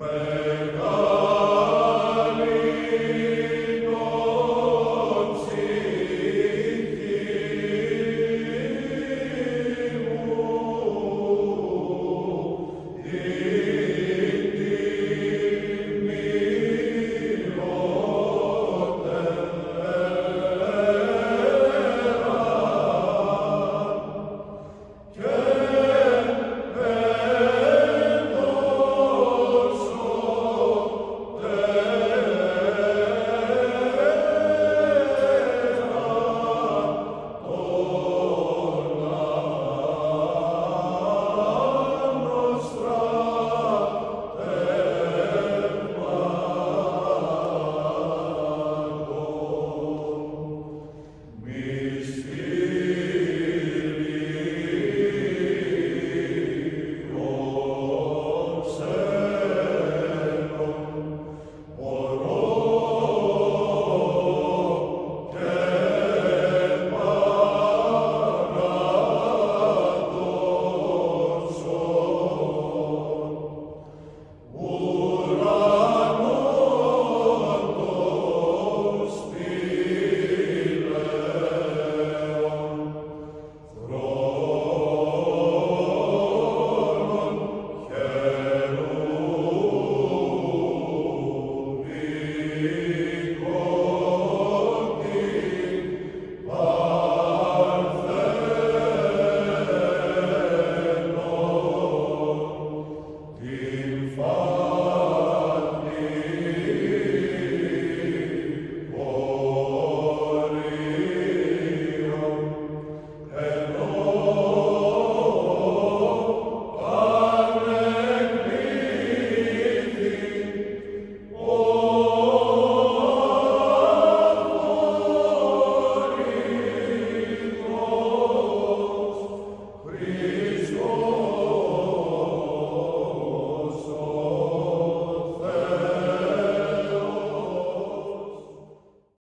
But